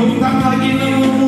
Pergunta para quem não.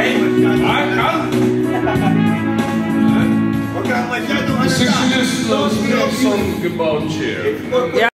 Hey. Mahal. Huwag kang masyadong halata.